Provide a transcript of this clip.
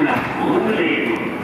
Nah.